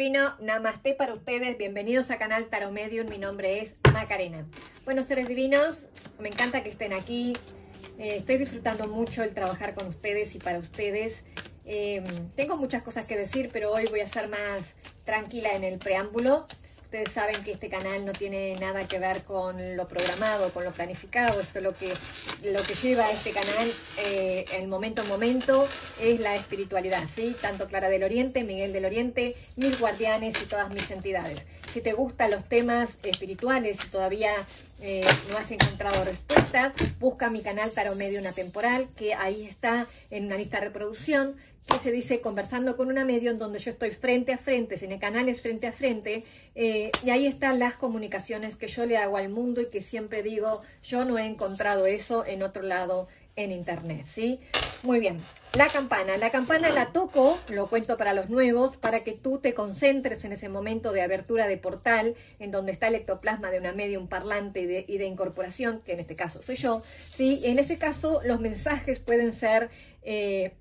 divino, namaste para ustedes, bienvenidos a canal Tarot Medium, mi nombre es Macarena. Bueno, seres divinos, me encanta que estén aquí, eh, estoy disfrutando mucho el trabajar con ustedes y para ustedes. Eh, tengo muchas cosas que decir, pero hoy voy a ser más tranquila en el preámbulo. Ustedes saben que este canal no tiene nada que ver con lo programado, con lo planificado. Esto lo que, lo que lleva a este canal eh, el momento a momento es la espiritualidad, ¿sí? Tanto Clara del Oriente, Miguel del Oriente, mis guardianes y todas mis entidades. Si te gustan los temas espirituales y todavía eh, no has encontrado respuesta, busca mi canal Tarot Medio Una Temporal, que ahí está en una lista de reproducción que se dice conversando con una medio en donde yo estoy frente a frente, en el canal es frente a frente, eh, y ahí están las comunicaciones que yo le hago al mundo y que siempre digo, yo no he encontrado eso en otro lado en internet, ¿sí? Muy bien, la campana, la campana la toco, lo cuento para los nuevos, para que tú te concentres en ese momento de abertura de portal, en donde está el ectoplasma de una medium parlante y de, y de incorporación, que en este caso soy yo, ¿sí? En ese caso los mensajes pueden ser... Eh,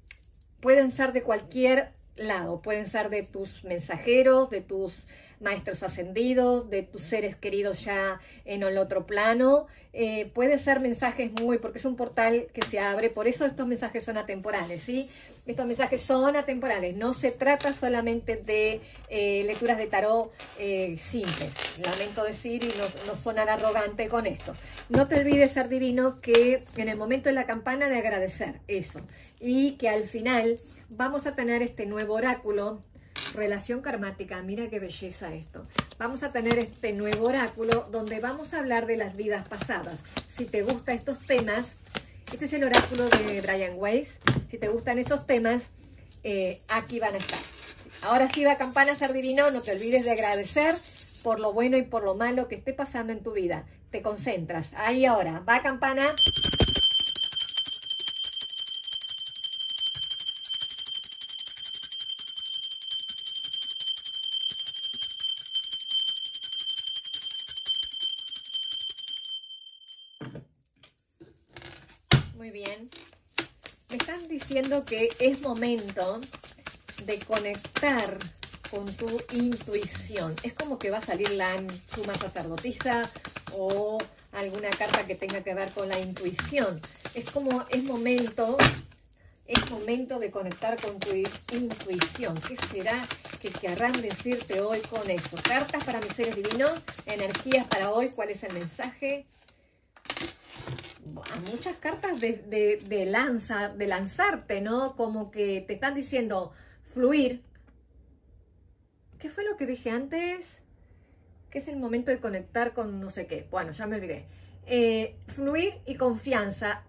pueden ser de cualquier lado, pueden ser de tus mensajeros, de tus maestros ascendidos, de tus seres queridos ya en el otro plano. Eh, puede ser mensajes muy, porque es un portal que se abre, por eso estos mensajes son atemporales, ¿sí? Estos mensajes son atemporales, no se trata solamente de eh, lecturas de tarot eh, simples. Lamento decir y no, no sonar arrogante con esto. No te olvides, ser divino, que en el momento de la campana de agradecer eso y que al final vamos a tener este nuevo oráculo relación karmática, mira qué belleza esto. Vamos a tener este nuevo oráculo donde vamos a hablar de las vidas pasadas. Si te gustan estos temas, este es el oráculo de Brian Weiss. Si te gustan esos temas, eh, aquí van a estar. Ahora sí va campana ser divino, no te olvides de agradecer por lo bueno y por lo malo que esté pasando en tu vida. Te concentras. Ahí ahora, va campana. Muy bien. Me están diciendo que es momento de conectar con tu intuición. Es como que va a salir la suma sacerdotisa o alguna carta que tenga que ver con la intuición. Es como, es momento, es momento de conectar con tu intuición. ¿Qué será que querrán decirte hoy con eso? Cartas para mis seres divinos, energías para hoy, ¿cuál es el mensaje? Muchas cartas de, de, de, lanza, de lanzarte, ¿no? Como que te están diciendo fluir. ¿Qué fue lo que dije antes? Que es el momento de conectar con no sé qué. Bueno, ya me olvidé. Eh, fluir y confianza.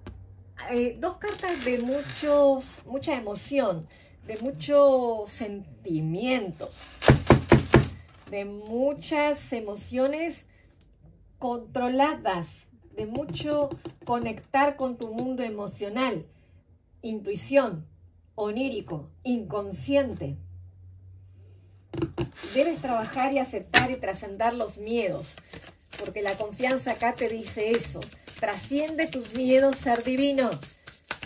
Eh, dos cartas de muchos, mucha emoción, de muchos sentimientos, de muchas emociones controladas de mucho conectar con tu mundo emocional, intuición, onírico, inconsciente. Debes trabajar y aceptar y trascender los miedos, porque la confianza acá te dice eso. Trasciende tus miedos, ser divino.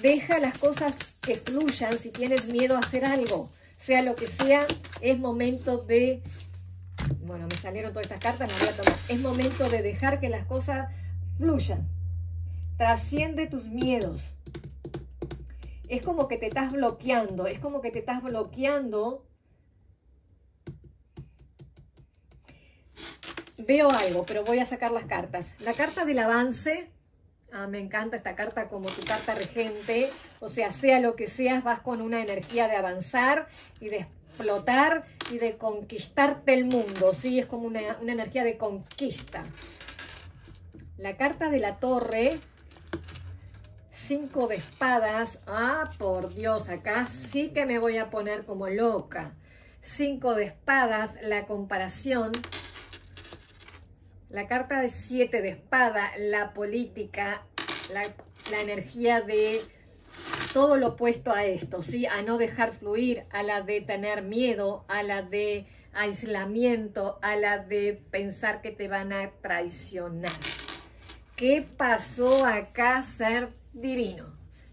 Deja las cosas que fluyan si tienes miedo a hacer algo. Sea lo que sea, es momento de... Bueno, me salieron todas estas cartas, no voy a tomar. Es momento de dejar que las cosas fluyan. Trasciende tus miedos. Es como que te estás bloqueando, es como que te estás bloqueando. Veo algo, pero voy a sacar las cartas. La carta del avance, ah, me encanta esta carta como tu carta regente, o sea, sea lo que seas, vas con una energía de avanzar y de explotar y de conquistarte el mundo, ¿sí? Es como una, una energía de conquista. La carta de la torre, cinco de espadas. Ah, por Dios, acá sí que me voy a poner como loca. Cinco de espadas, la comparación. La carta de siete de espada, la política, la, la energía de todo lo opuesto a esto, ¿sí? A no dejar fluir, a la de tener miedo, a la de aislamiento, a la de pensar que te van a traicionar. ¿Qué pasó acá, ser divino?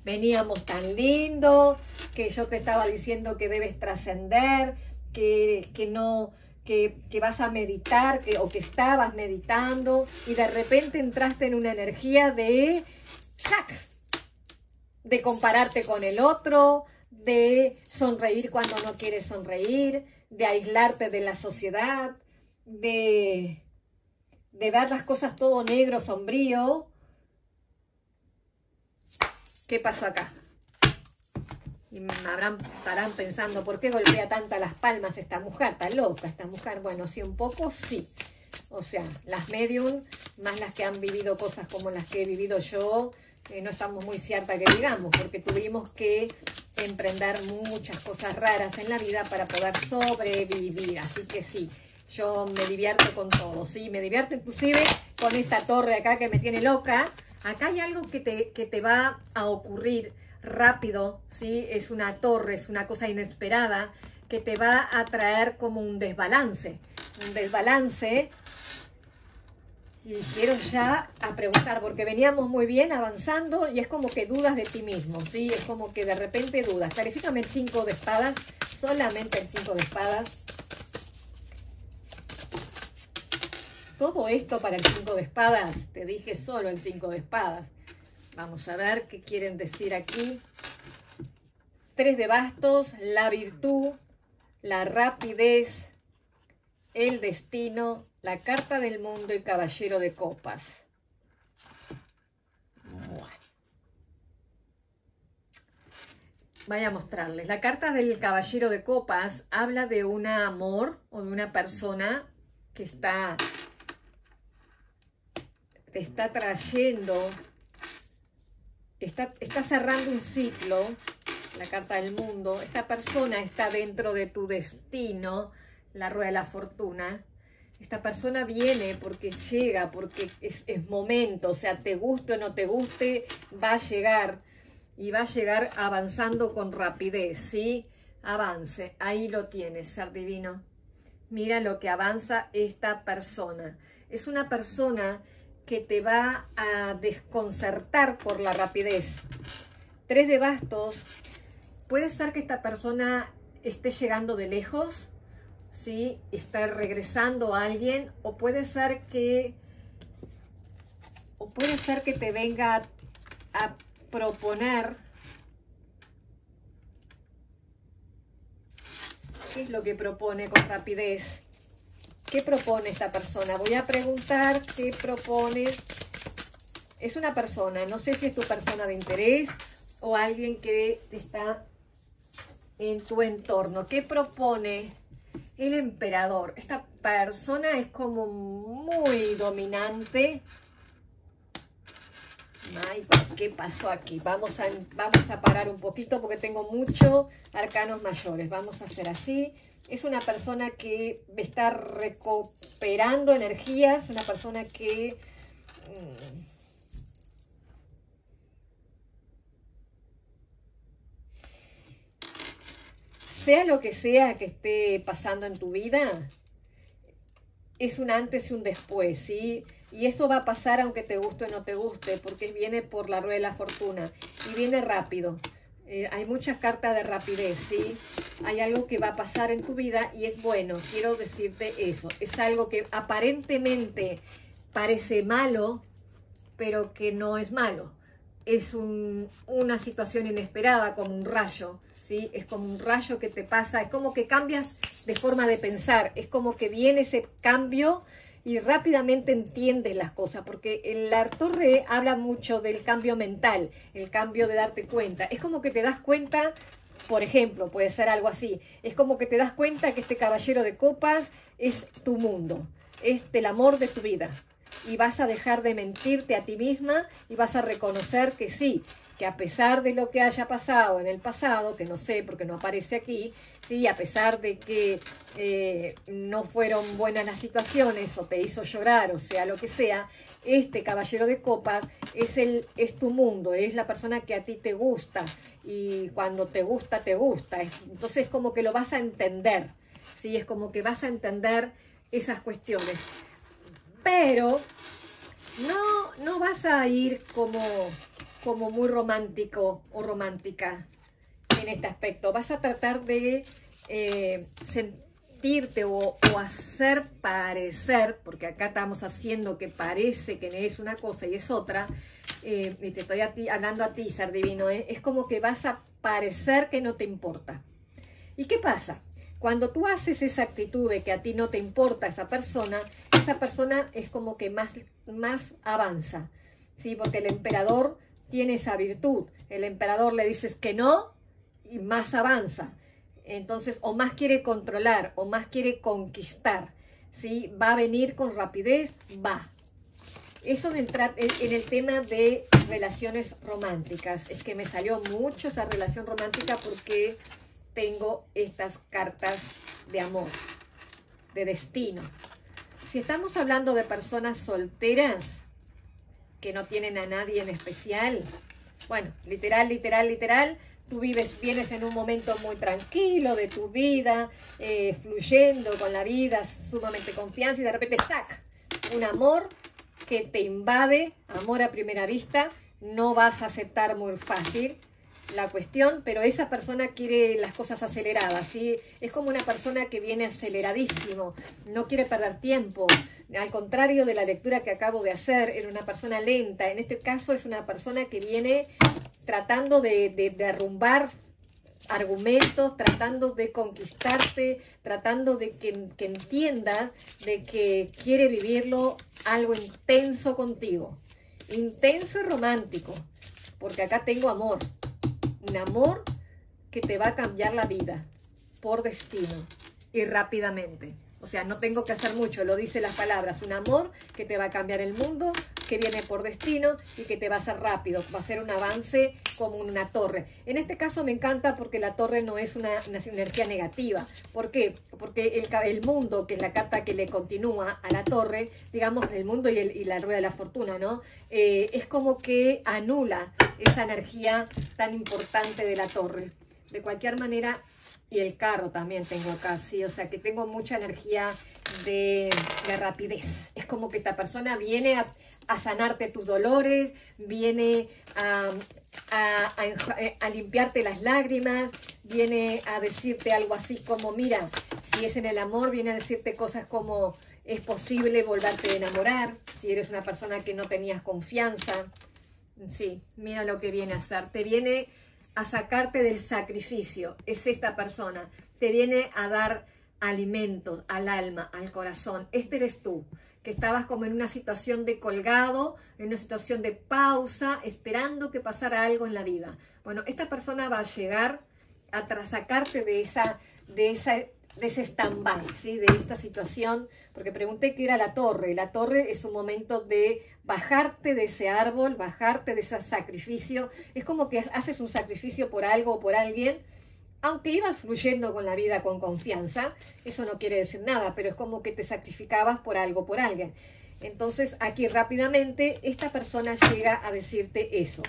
Veníamos tan lindo, que yo te estaba diciendo que debes trascender, que, que no, que, que, vas a meditar que, o que estabas meditando y de repente entraste en una energía de ¡sac! de compararte con el otro, de sonreír cuando no quieres sonreír, de aislarte de la sociedad, de, de ver las cosas todo negro, sombrío. ¿Qué pasó acá? Y me habrán, estarán pensando, ¿por qué golpea tanta las palmas esta mujer? Está loca esta mujer. Bueno, sí, un poco sí. O sea, las medium, más las que han vivido cosas como las que he vivido yo, eh, no estamos muy ciertas que digamos, porque tuvimos que emprender muchas cosas raras en la vida para poder sobrevivir. Así que sí, yo me divierto con todo, sí, me divierto inclusive con esta torre acá que me tiene loca. Acá hay algo que te, que te va a ocurrir rápido, ¿sí? Es una torre, es una cosa inesperada que te va a traer como un desbalance. Un desbalance y quiero ya a preguntar, porque veníamos muy bien avanzando y es como que dudas de ti mismo, ¿sí? Es como que de repente dudas. Clarifícame el 5 de espadas, solamente el 5 de espadas. Todo esto para el 5 de espadas, te dije solo el 5 de espadas. Vamos a ver qué quieren decir aquí. Tres de bastos, la virtud, la rapidez, el destino, la carta del mundo y caballero de copas. Voy a mostrarles. La carta del caballero de copas habla de un amor o de una persona que está te está trayendo, está, está cerrando un ciclo, la carta del mundo. Esta persona está dentro de tu destino, la rueda de la fortuna esta persona viene porque llega, porque es, momento, o sea, te guste o no te guste, va a llegar y va a llegar avanzando con rapidez, ¿sí? Avance, ahí lo tienes, ser divino. Mira lo que avanza esta persona. Es una persona que te va a desconcertar por la rapidez. Tres de bastos. Puede ser que esta persona esté llegando de lejos, ¿sí? Está regresando a alguien o puede ser que o puede ser que te venga a, proponer ¿Qué es lo que propone con rapidez? ¿Qué propone esta persona? Voy a preguntar qué propone. Es una persona, no sé si es tu persona de interés o alguien que está en tu entorno. ¿Qué propone el emperador. Esta persona es como muy dominante. Ay, ¿qué pasó aquí? Vamos a, vamos a parar un poquito porque tengo muchos arcanos mayores. Vamos a hacer así. Es una persona que está recuperando energías, una persona que... Mm, sea lo que sea que esté pasando en tu vida, es un antes y un después, ¿sí? Y eso va a pasar aunque te guste o no te guste, porque viene por la rueda de la fortuna y viene rápido. Eh, hay muchas cartas de rapidez, ¿sí? Hay algo que va a pasar en tu vida y es bueno, quiero decirte eso. Es algo que aparentemente parece malo, pero que no es malo. Es una situación inesperada, como un rayo, es como un rayo que te pasa, es como que cambias de forma de pensar, es como que viene ese cambio y rápidamente entiendes las cosas, porque el torre habla mucho del cambio mental, el cambio de darte cuenta. Es como que te das cuenta, por ejemplo, puede ser algo así, es como que te das cuenta que este caballero de copas es tu mundo, es el amor de tu vida. Y vas a dejar de mentirte a ti misma y vas a reconocer que sí, que a pesar de lo que haya pasado en el pasado, que no sé porque no aparece aquí, sí, a pesar de que eh, no fueron buenas las situaciones o te hizo llorar o sea lo que sea, este caballero de copas es, el, es tu mundo, es la persona que a ti te gusta y cuando te gusta, te gusta. Entonces como que lo vas a entender, sí, es como que vas a entender esas cuestiones. Pero no, no vas a ir como como muy romántico o romántica en este aspecto. Vas a tratar de eh, sentirte o, hacer parecer, porque acá estamos haciendo que parece que es una cosa y es otra, eh, y te estoy a ti, hablando a ti, ser divino, ¿eh? es como que vas a parecer que no te importa. ¿Y qué pasa? Cuando tú haces esa actitud de que a ti no te importa esa persona, esa persona es como que más, más avanza, ¿sí? Porque el emperador tiene esa virtud. El emperador le dices que no y más avanza. Entonces, o más quiere controlar, o más quiere conquistar, ¿sí? Va a venir con rapidez, va. Eso en el tema de relaciones románticas. Es que me salió mucho esa relación romántica porque tengo estas cartas de amor, de destino. Si estamos hablando de personas solteras que no tienen a nadie en especial, bueno, literal, literal, literal, tú vives, vienes en un momento muy tranquilo de tu vida, eh, fluyendo con la vida, sumamente confianza y de repente, ¡sac! Un amor que te invade, amor a primera vista, no vas a aceptar muy fácil la cuestión, pero esa persona quiere las cosas aceleradas, ¿sí? Es como una persona que viene aceleradísimo, no quiere perder tiempo. Al contrario de la lectura que acabo de hacer, era una persona lenta. En este caso es una persona que viene tratando de, derrumbar argumentos, tratando de conquistarte, tratando de que, que entiendas de que quiere vivirlo algo intenso contigo. Intenso y romántico, porque acá tengo amor un amor que te va a cambiar la vida por destino y rápidamente. O sea, no tengo que hacer mucho, lo dice las palabras. Un amor que te va a cambiar el mundo, que viene por destino y que te va a hacer rápido. Va a ser un avance como una torre. En este caso me encanta porque la torre no es una, energía negativa. ¿Por qué? Porque el, el, mundo, que es la carta que le continúa a la torre, digamos, el mundo y, la rueda de la fortuna, ¿no? Eh, es como que anula esa energía tan importante de la torre. De cualquier manera, y el carro también tengo sí, o sea que tengo mucha energía de, rapidez. Es como que esta persona viene a, sanarte tus dolores, viene a, a, limpiarte las lágrimas, viene a decirte algo así como, mira, si es en el amor, viene a decirte cosas como, es posible volverte a enamorar, si eres una persona que no tenías confianza. Sí, mira lo que viene a hacer. Te viene a sacarte del sacrificio, es esta persona, te viene a dar alimento al alma, al corazón. Este eres tú, que estabas como en una situación de colgado, en una situación de pausa, esperando que pasara algo en la vida. Bueno, esta persona va a llegar a sacarte de esa, de esa de ese stand-by, ¿sí? de esta situación, porque pregunté qué era la torre. La torre es un momento de bajarte de ese árbol, bajarte de ese sacrificio. Es como que haces un sacrificio por algo o por alguien, aunque ibas fluyendo con la vida con confianza, eso no quiere decir nada, pero es como que te sacrificabas por algo, por alguien. Entonces aquí rápidamente esta persona llega a decirte eso.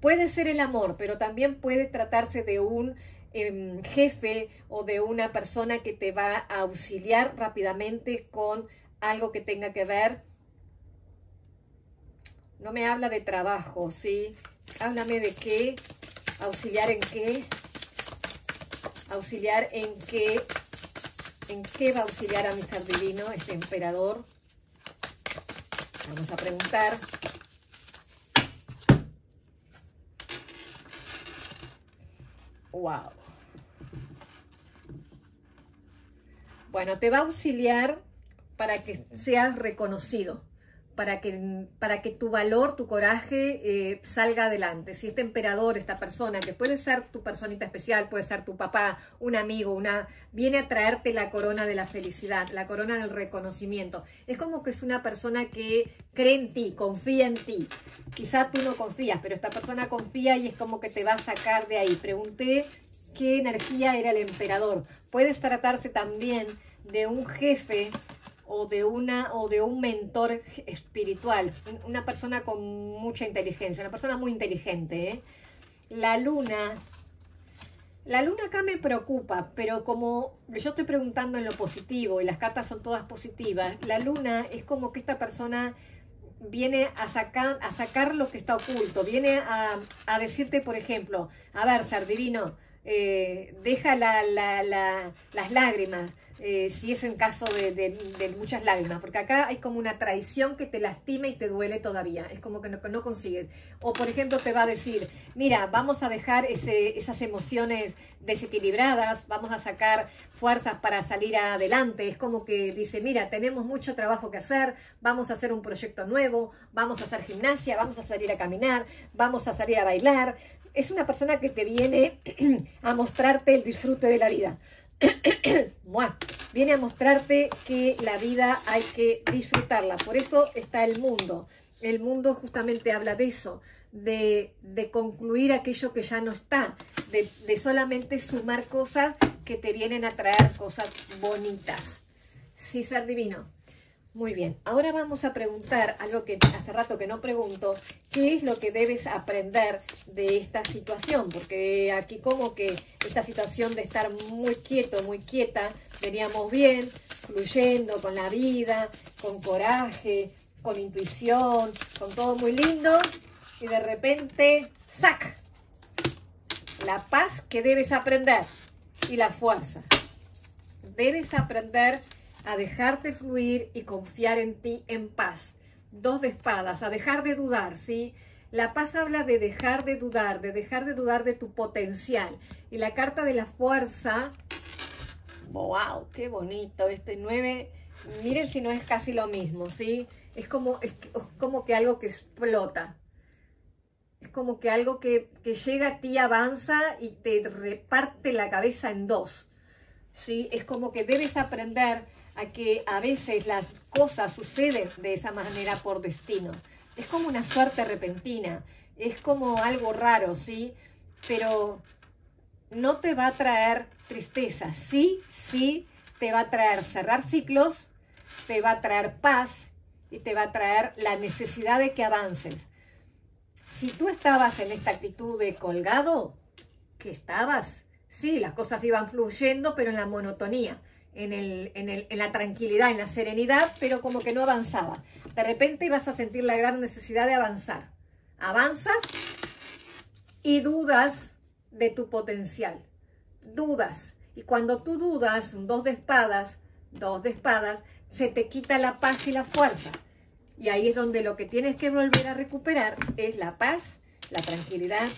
Puede ser el amor, pero también puede tratarse de un Em, jefe o de una persona que te va a auxiliar rápidamente con algo que tenga que ver. No me habla de trabajo, ¿sí? Háblame de qué, auxiliar en qué, auxiliar en qué, en qué va a auxiliar a mi ser divino, este emperador. Vamos a preguntar. Wow. Bueno, te va a auxiliar para que seas reconocido, para que, para que tu valor, tu coraje eh, salga adelante. Si este emperador, esta persona, que puede ser tu personita especial, puede ser tu papá, un amigo, una viene a traerte la corona de la felicidad, la corona del reconocimiento. Es como que es una persona que cree en ti, confía en ti. Quizá tú no confías, pero esta persona confía y es como que te va a sacar de ahí. Pregunté qué energía era el emperador. Puede tratarse también de un jefe o de una o de un mentor espiritual, una persona con mucha inteligencia, una persona muy inteligente. ¿eh? La luna, la luna acá me preocupa, pero como yo estoy preguntando en lo positivo y las cartas son todas positivas, la luna es como que esta persona viene a sacar, a sacar lo que está oculto, viene a, a decirte, por ejemplo, a ver, ser divino, eh, deja las lágrimas, eh, si es en caso de, muchas lágrimas, porque acá hay como una traición que te lastima y te duele todavía, es como que no, no consigues. O por ejemplo te va a decir, mira, vamos a dejar esas emociones desequilibradas, vamos a sacar fuerzas para salir adelante, es como que dice, mira, tenemos mucho trabajo que hacer, vamos a hacer un proyecto nuevo, vamos a hacer gimnasia, vamos a salir a caminar, vamos a salir a bailar. Es una persona que te viene a mostrarte el disfrute de la vida. Viene a mostrarte que la vida hay que disfrutarla. Por eso está el mundo. El mundo justamente habla de eso, de, concluir aquello que ya no está, de, de, solamente sumar cosas que te vienen a traer cosas bonitas. Sí, ser divino. Muy bien, ahora vamos a preguntar algo que hace rato que no pregunto, ¿qué es lo que debes aprender de esta situación? Porque aquí como que esta situación de estar muy quieto, muy quieta, veníamos bien, fluyendo con la vida, con coraje, con intuición, con todo muy lindo, y de repente, ¡sac! La paz que debes aprender y la fuerza. Debes aprender a dejarte fluir y confiar en ti en paz. Dos de espadas, a dejar de dudar, ¿sí? La paz habla de dejar de dudar, de dejar de dudar de tu potencial. Y la carta de la fuerza, wow, qué bonito, este 9, miren si no es casi lo mismo, ¿sí? Es como, es, como que algo que explota. Es como que algo que, que llega a ti, avanza y te reparte la cabeza en dos. ¿sí? Es como que debes aprender a que a veces las cosas suceden de esa manera por destino. Es como una suerte repentina, es como algo raro, ¿sí? Pero no te va a traer tristeza, sí, sí, te va a traer cerrar ciclos, te va a traer paz y te va a traer la necesidad de que avances. Si tú estabas en esta actitud de colgado, que estabas, sí, las cosas iban fluyendo, pero en la monotonía en, el, en, el, en la tranquilidad, en la serenidad, pero como que no avanzaba. De repente vas a sentir la gran necesidad de avanzar. Avanzas y dudas de tu potencial. Dudas. Y cuando tú dudas, dos de espadas, dos de espadas, se te quita la paz y la fuerza. Y ahí es donde lo que tienes que volver a recuperar es la paz, la tranquilidad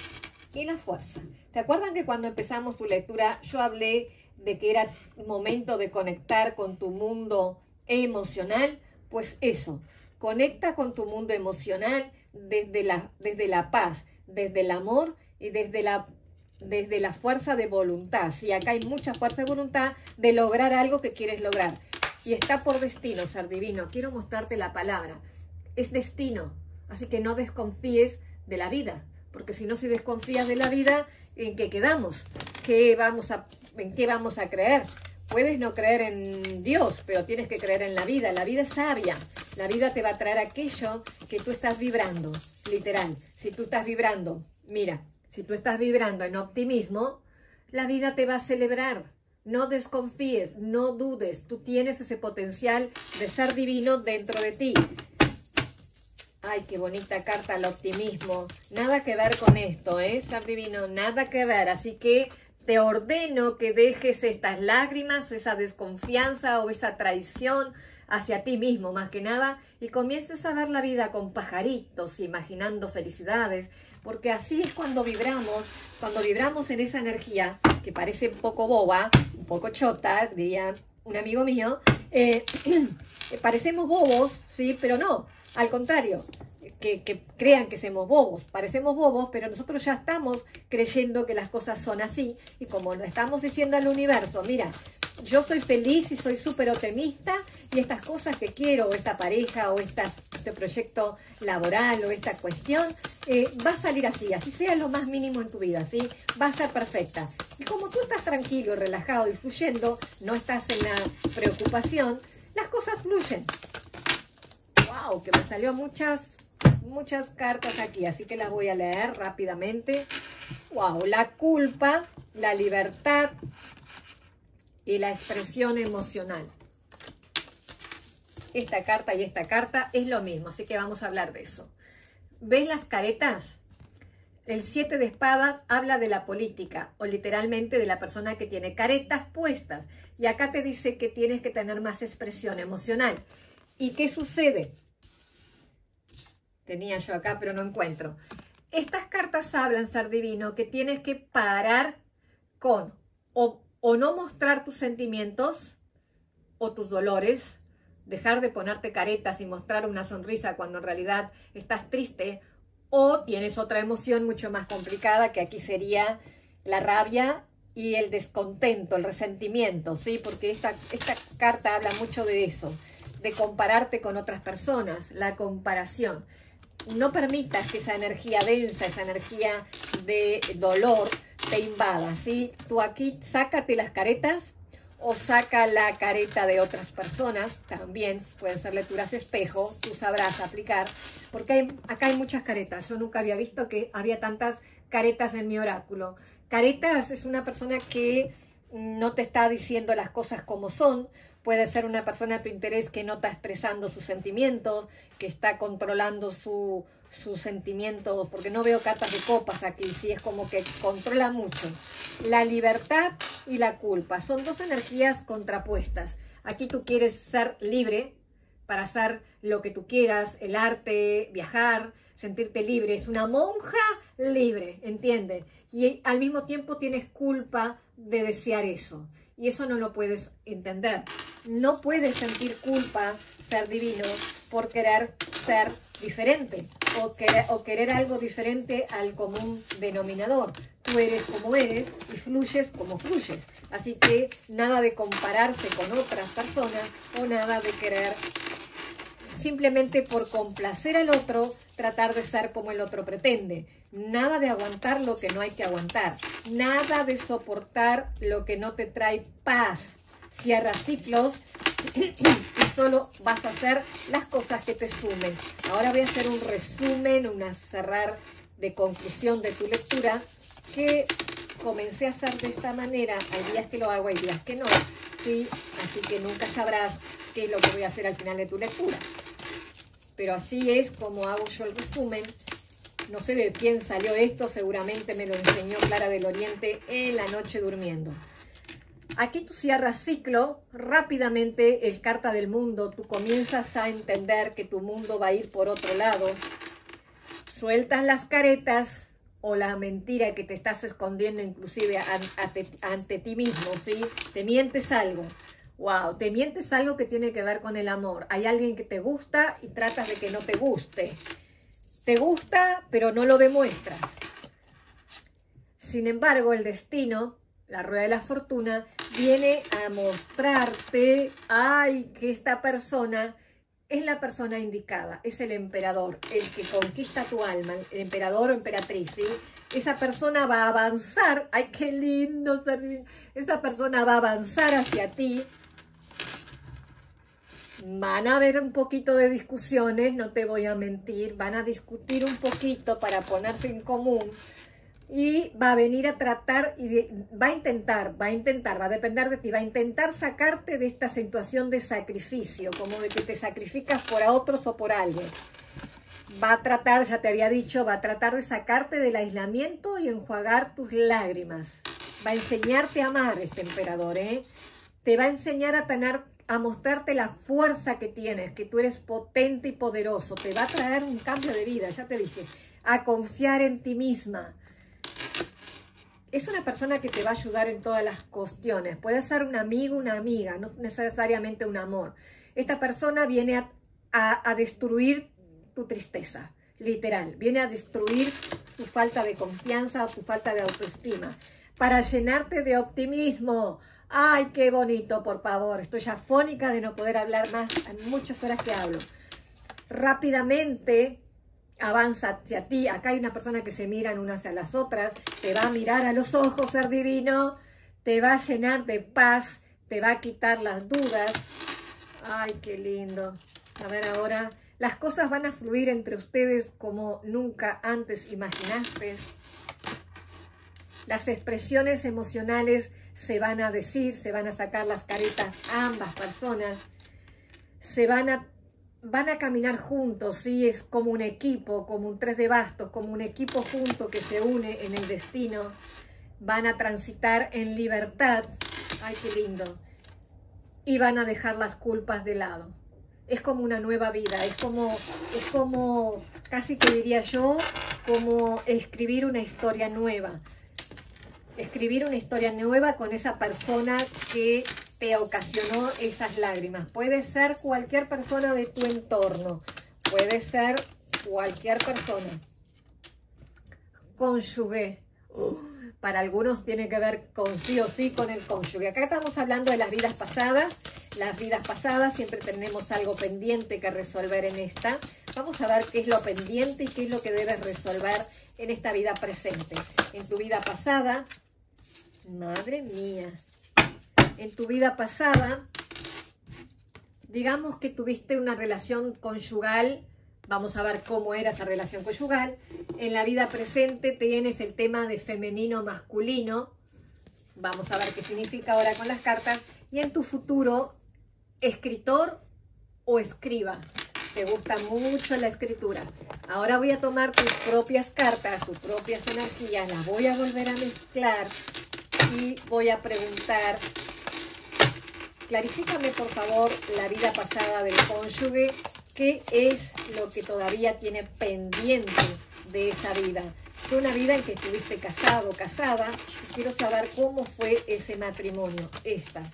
y la fuerza. ¿Te acuerdan que cuando empezamos tu lectura yo hablé de que era momento de conectar con tu mundo emocional, pues eso, conecta con tu mundo emocional desde la, desde la paz, desde el amor y desde la, desde la fuerza de voluntad. Si acá hay mucha fuerza de voluntad de lograr algo que quieres lograr. Y está por destino, ser divino. Quiero mostrarte la palabra. Es destino. Así que no desconfíes de la vida. Porque si no, si desconfías de la vida, ¿en qué quedamos? ¿Qué vamos a ¿en qué vamos a creer? Puedes no creer en Dios, pero tienes que creer en la vida. La vida es sabia. La vida te va a traer aquello que tú estás vibrando, literal. Si tú estás vibrando, mira, si tú estás vibrando en optimismo, la vida te va a celebrar. No desconfíes, no dudes. Tú tienes ese potencial de ser divino dentro de ti. Ay, qué bonita carta el optimismo. Nada que ver con esto, ¿eh? Ser divino, nada que ver. Así que te ordeno que dejes estas lágrimas, esa desconfianza o esa traición hacia ti mismo más que nada y comiences a ver la vida con pajaritos, imaginando felicidades, porque así es cuando vibramos, cuando vibramos en esa energía que parece un poco boba, un poco chota, diría un amigo mío, eh, parecemos bobos, ¿sí? Pero no, al contrario, que, crean que somos bobos. Parecemos bobos, pero nosotros ya estamos creyendo que las cosas son así. Y como le estamos diciendo al universo, mira, yo soy feliz y soy súper optimista y estas cosas que quiero, o esta pareja, o esta, este proyecto laboral, o esta cuestión, eh, va a salir así, así sea lo más mínimo en tu vida, ¿sí? Va a ser perfecta. Y como tú estás tranquilo, relajado y fluyendo, no estás en la preocupación, las cosas fluyen. ¡Wow! Que me salió muchas muchas cartas aquí, así que las voy a leer rápidamente. Wow, la culpa, la libertad y la expresión emocional. Esta carta y esta carta es lo mismo, así que vamos a hablar de eso. ¿Ves las caretas? el siete de espadas habla de la política o literalmente de la persona que tiene caretas puestas. Y acá te dice que tienes que tener más expresión emocional. ¿Y qué sucede? Tenía yo acá, pero no encuentro. Estas cartas hablan, ser divino, que tienes que parar con o, o no mostrar tus sentimientos o tus dolores, dejar de ponerte caretas y mostrar una sonrisa cuando en realidad estás triste o tienes otra emoción mucho más complicada que aquí sería la rabia y el descontento, el resentimiento, ¿sí? Porque esta, esta carta habla mucho de eso, de compararte con otras personas, la comparación. No permitas que esa energía densa, esa energía de dolor te invada, ¿sí? Tú aquí sácate las caretas o saca la careta de otras personas, también pueden ser lecturas espejo, tú sabrás aplicar, porque acá hay muchas caretas, yo nunca había visto que había tantas caretas en mi oráculo. Caretas es una persona que no te está diciendo las cosas como son, puede ser una persona de tu interés que no está expresando sus sentimientos, que está controlando su, sus sentimientos, porque no veo cartas de copas aquí, sí es como que controla mucho. La libertad y la culpa son dos energías contrapuestas. Aquí tú quieres ser libre para hacer lo que tú quieras, el arte, viajar, sentirte libre. Es una monja libre, ¿entiende? Y al mismo tiempo tienes culpa de desear eso. Y eso no lo puedes entender. No puedes sentir culpa, ser divino, por querer ser diferente o querer, algo diferente al común denominador. Tú eres como eres y fluyes como fluyes. Así que nada de compararse con otras personas o nada de querer simplemente por complacer al otro, tratar de ser como el otro pretende. Nada de aguantar lo que no hay que aguantar. Nada de soportar lo que no te trae paz. Cierra ciclos y solo vas a hacer las cosas que te sumen. Ahora voy a hacer un resumen, una cerrar de conclusión de tu lectura que comencé a hacer de esta manera. Hay días que lo hago, hay días que no. ¿sí? Así que nunca sabrás qué es lo que voy a hacer al final de tu lectura. Pero así es como hago yo el resumen. No sé de quién salió esto, seguramente me lo enseñó Clara del Oriente en la noche durmiendo. Aquí tú cierras ciclo, rápidamente el carta del mundo, tú comienzas a entender que tu mundo va a ir por otro lado, sueltas las caretas o la mentira que te estás escondiendo inclusive ante, ti mismo, ¿sí? Te mientes algo. Wow, te mientes algo que tiene que ver con el amor. Hay alguien que te gusta y tratas de que no te guste. Te gusta, pero no lo demuestras. Sin embargo, el destino la rueda de la fortuna, viene a mostrarte, ay, que esta persona es la persona indicada, es el emperador, el que conquista tu alma, el emperador o emperatriz, ¿sí? Esa persona va a avanzar, ay, qué lindo, esa persona va a avanzar hacia ti, van a haber un poquito de discusiones, no te voy a mentir, van a discutir un poquito para ponerse en común, y va a venir a tratar y va a intentar, va a intentar, va a depender de ti, va a intentar sacarte de esta situación de sacrificio, como de que te sacrificas por a otros o por alguien. Va a tratar, ya te había dicho, va a tratar de sacarte del aislamiento y enjuagar tus lágrimas. Va a enseñarte a amar este emperador, ¿eh? Te va a enseñar a tener, a mostrarte la fuerza que tienes, que tú eres potente y poderoso. Te va a traer un cambio de vida, ya te dije, a confiar en ti misma es una persona que te va a ayudar en todas las cuestiones. Puede ser un amigo, una amiga, no necesariamente un amor. Esta persona viene a, destruir tu tristeza, literal. Viene a destruir tu falta de confianza o tu falta de autoestima. Para llenarte de optimismo. ¡Ay, qué bonito, por favor! Estoy afónica de no poder hablar más. Hay muchas horas que hablo. Rápidamente avanza hacia ti. Acá hay una persona que se miran unas a las otras, te va a mirar a los ojos, ser divino, te va a llenar de paz, te va a quitar las dudas. Ay, qué lindo. A ver ahora, las cosas van a fluir entre ustedes como nunca antes imaginaste. Las expresiones emocionales se van a decir, se van a sacar las caretas ambas personas. Se van a van a caminar juntos, ¿sí? Es como un equipo, como un tres de bastos, como un equipo junto que se une en el destino. Van a transitar en libertad. Ay, qué lindo. Y van a dejar las culpas de lado. Es como una nueva vida, es como, es como, casi que diría yo, como escribir una historia nueva. Escribir una historia nueva con esa persona que te ocasionó esas lágrimas. Puede ser cualquier persona de tu entorno. Puede ser cualquier persona. Cónyuge. Para algunos tiene que ver con sí o sí con el cónyuge. Acá estamos hablando de las vidas pasadas. Las vidas pasadas siempre tenemos algo pendiente que resolver en esta. Vamos a ver qué es lo pendiente y qué es lo que debes resolver en esta vida presente. En tu vida pasada, madre mía, en tu vida pasada, digamos que tuviste una relación conyugal, vamos a ver cómo era esa relación conyugal, en la vida presente tienes el tema de femenino masculino, vamos a ver qué significa ahora con las cartas, y en tu futuro, escritor o escriba. Te gusta mucho la escritura. Ahora voy a tomar tus propias cartas, tus propias energías, las voy a volver a mezclar y voy a preguntar Clarifícame, por favor, la vida pasada del cónyuge. ¿Qué es lo que todavía tiene pendiente de esa vida? Fue una vida en que estuviste casado, casada. quiero saber cómo fue ese matrimonio, esta.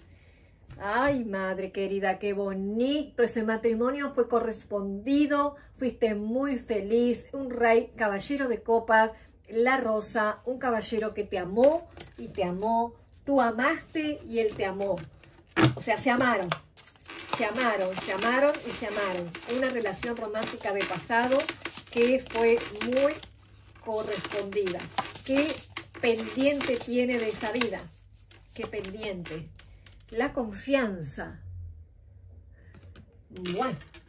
Ay, madre querida, qué bonito. Ese matrimonio fue correspondido. Fuiste muy feliz. Un rey, caballero de copas, la rosa, un caballero que te amó y te amó. Tú amaste y él te amó. O sea, se amaron. Se amaron, se amaron y se amaron. Una relación romántica de pasado que fue muy correspondida. ¿Qué pendiente tiene de esa vida? ¿Qué pendiente? La confianza.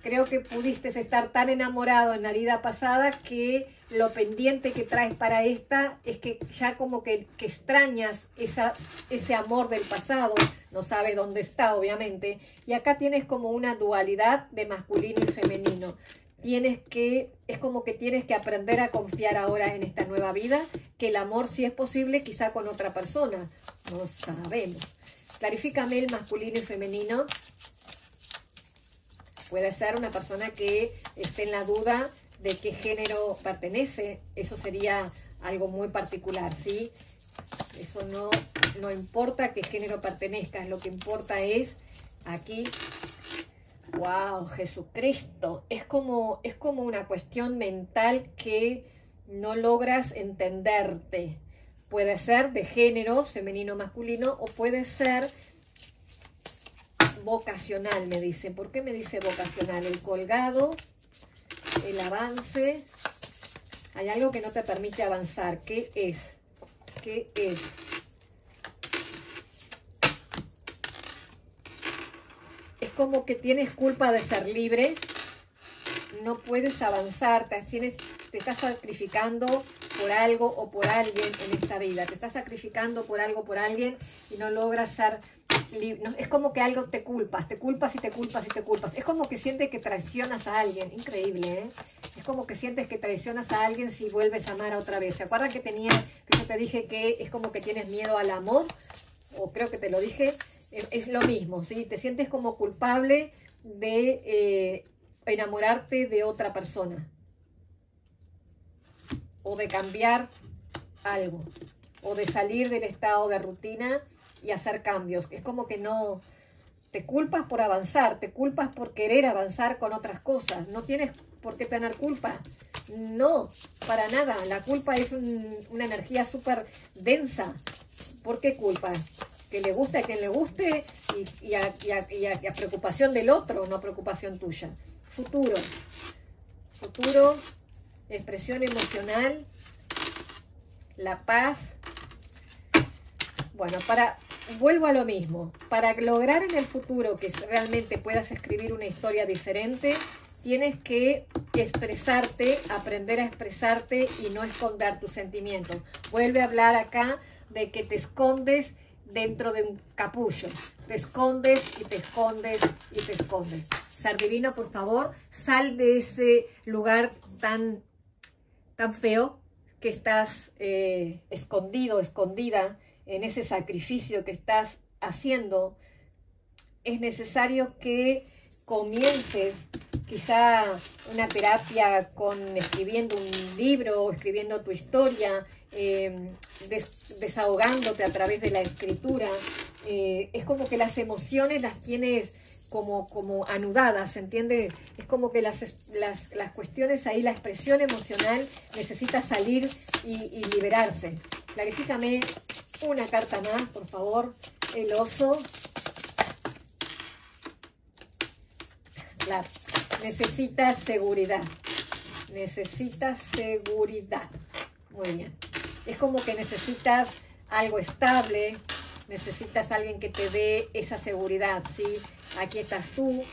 Creo que pudiste estar tan enamorado en la vida pasada que lo pendiente que traes para esta es que ya como que, extrañas ese amor del pasado, no sabes dónde está obviamente, y acá tienes como una dualidad de masculino y femenino. Tienes que, es como que tienes que aprender a confiar ahora en esta nueva vida, que el amor si es posible quizá con otra persona, no sabemos. Clarifícame el masculino y femenino Puede ser una persona que esté en la duda de qué género pertenece. Eso sería algo muy particular, ¿sí? Eso no, no importa qué género pertenezcas. Lo que importa es aquí Wow, Jesucristo. Es como, es como una cuestión mental que no logras entenderte. Puede ser de género, femenino, masculino, o puede ser vocacional, me dice. ¿Por qué me dice vocacional? El colgado, el avance. Hay algo que no te permite avanzar. ¿Qué es? ¿Qué es? Es como que tienes culpa de ser libre. No puedes avanzar. Te, te estás sacrificando por algo o por alguien en esta vida. Te estás sacrificando por algo, por alguien y no logras ser es como que algo te culpas, te culpas y te culpas y te culpas. Es como que sientes que traicionas a alguien. Increíble, ¿eh? Es como que sientes que traicionas a alguien si vuelves a amar otra vez. ¿Se acuerdan que tenía, que yo te dije que es como que tienes miedo al amor? O creo que te lo dije. Es, lo mismo, ¿sí? Te sientes como culpable de eh, enamorarte de otra persona. O de cambiar algo. O de salir del estado de rutina y hacer cambios. Es como que no te culpas por avanzar, te culpas por querer avanzar con otras cosas. No tienes por qué tener culpa. No, para nada. La culpa es una energía súper densa. ¿Por qué culpa? Que le guste a quien le guste y, a, a preocupación del otro, no preocupación tuya. Futuro. Futuro, expresión emocional, la paz. Bueno, para vuelvo a lo mismo. Para lograr en el futuro que realmente puedas escribir una historia diferente, tienes que expresarte, aprender a expresarte y no esconder tus sentimientos. Vuelve a hablar acá de que te escondes dentro de un capullo. Te escondes y te escondes y te escondes. Ser por favor, sal de ese lugar tan, tan feo que estás eh, escondido, escondida en ese sacrificio que estás haciendo. Es necesario que comiences quizá una terapia con escribiendo un libro escribiendo tu historia, eh, desahogándote a través de la escritura. Eh, es como que las emociones las tienes como, como anudadas, ¿entiende? Es como que las, las, cuestiones ahí, la expresión emocional necesita salir y, y liberarse. Clarifícame una carta más, por favor. El oso. Claro. Necesitas seguridad. Necesitas seguridad. Muy bien. Es como que necesitas algo estable, necesitas alguien que te dé esa seguridad, ¿sí? Aquí estás tú.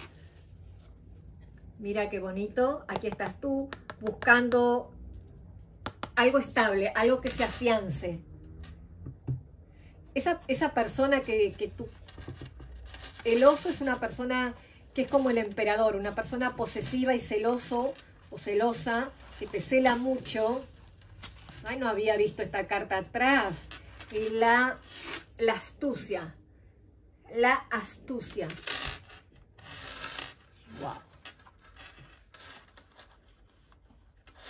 Mira qué bonito. Aquí estás tú buscando algo estable, algo que se afiance. Esa, esa persona que, que tú... El oso es una persona que es como el emperador, una persona posesiva y celoso o celosa, que te cela mucho. Ay, no había visto esta carta atrás. Y la, la astucia. La astucia. Wow.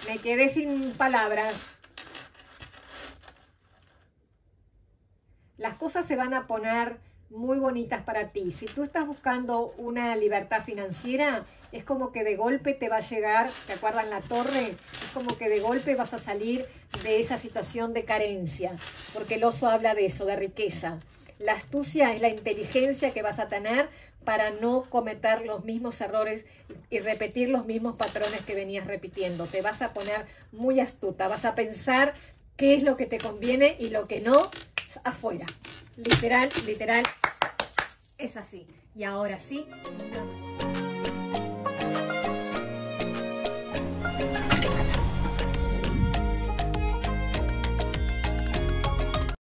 Me quedé sin palabras. Las cosas se van a poner muy bonitas para ti. Si tú estás buscando una libertad financiera, es como que de golpe te va a llegar, ¿te acuerdan la torre? Es como que de golpe vas a salir de esa situación de carencia, porque el oso habla de eso, de riqueza. La astucia es la inteligencia que vas a tener para no cometer los mismos errores y repetir los mismos patrones que venías repitiendo. Te vas a poner muy astuta, vas a pensar qué es lo que te conviene y lo que no afuera. Literal, literal, es así. Y ahora sí,